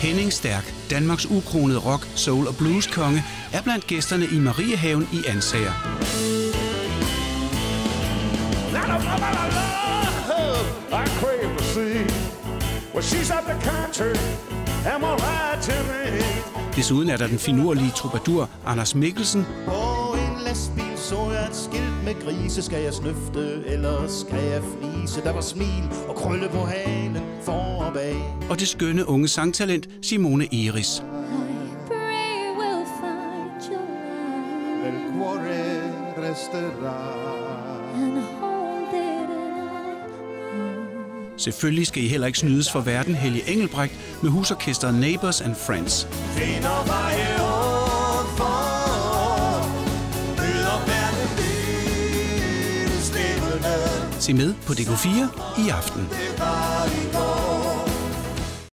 Henning Stærk, Danmarks ukronede rock, soul og blues konge, er blandt gæsterne i Mariehaven i Ansager. Desuden er der den finurlige troubadour Anders Mikkelsen, en lastbil så jeg et skilt med grise Skal jeg snøfte, eller skal jeg flise? Der var smil og krølle på halen for og bag og det skønne unge sangtalent Simone Iris. Selvfølgelig skal I heller ikke snydes for verden Helge Engelbrecht med husorkestret Neighbors and Friends. Finder veje Se med på DK4 i aften. Det var i